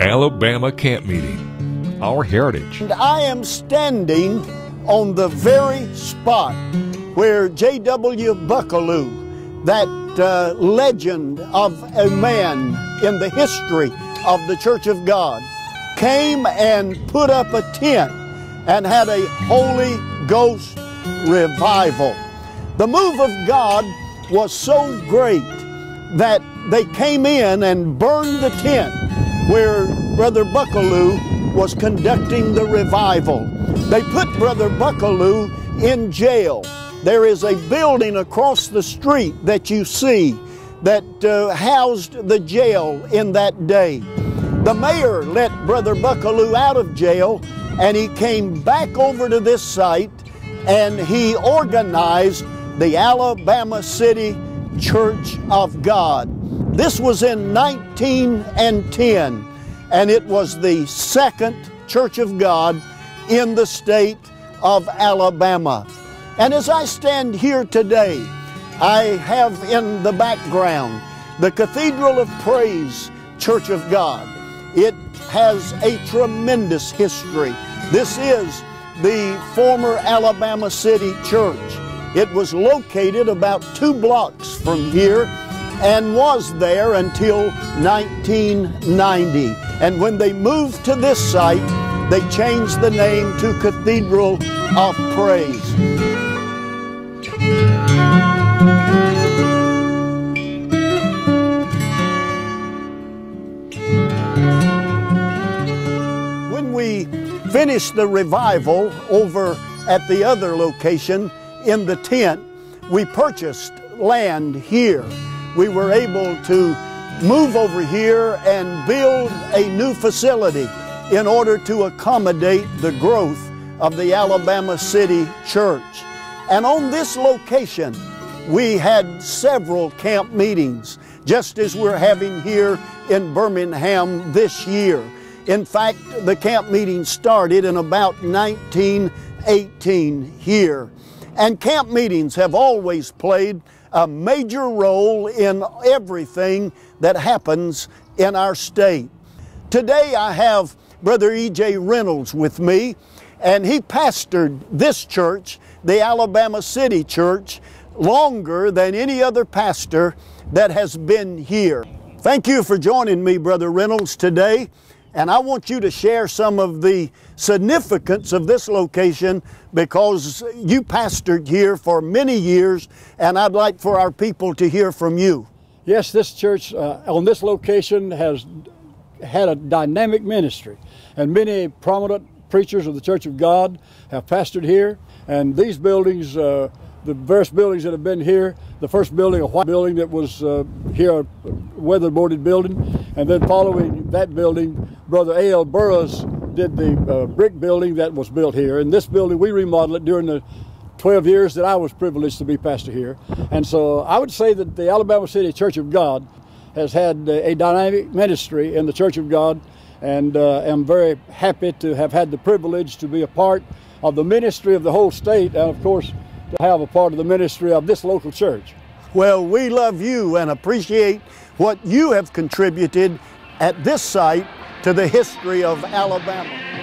Alabama camp meeting, our heritage. And I am standing on the very spot where J.W. Buckalew, that uh, legend of a man in the history of the Church of God, came and put up a tent and had a Holy Ghost revival. The move of God was so great that they came in and burned the tent where Brother Buckalew was conducting the revival. They put Brother Buckalew in jail. There is a building across the street that you see that uh, housed the jail in that day. The mayor let Brother Buckalew out of jail and he came back over to this site and he organized the Alabama City Church of God. This was in 1910 and it was the second Church of God in the state of Alabama. And as I stand here today, I have in the background the Cathedral of Praise Church of God. It has a tremendous history. This is the former Alabama City Church. It was located about two blocks from here and was there until 1990. And when they moved to this site, they changed the name to Cathedral of Praise. When we finished the revival over at the other location in the tent, we purchased land here. We were able to move over here and build a new facility in order to accommodate the growth of the Alabama City Church. And on this location, we had several camp meetings, just as we're having here in Birmingham this year. In fact, the camp meeting started in about 1918 here. And camp meetings have always played a major role in everything that happens in our state. Today I have Brother E.J. Reynolds with me, and he pastored this church, the Alabama City Church, longer than any other pastor that has been here. Thank you for joining me, Brother Reynolds, today. And I want you to share some of the significance of this location because you pastored here for many years, and I'd like for our people to hear from you. Yes, this church uh, on this location has had a dynamic ministry, and many prominent preachers of the Church of God have pastored here. And these buildings, uh, the various buildings that have been here, the first building, a white building that was uh, here, a weatherboarded building, and then following that building, Brother A.L. Burroughs did the uh, brick building that was built here. And this building, we remodeled it during the 12 years that I was privileged to be pastor here. And so I would say that the Alabama City Church of God has had a dynamic ministry in the Church of God and uh, am very happy to have had the privilege to be a part of the ministry of the whole state and of course to have a part of the ministry of this local church. Well, we love you and appreciate what you have contributed at this site to the history of Alabama.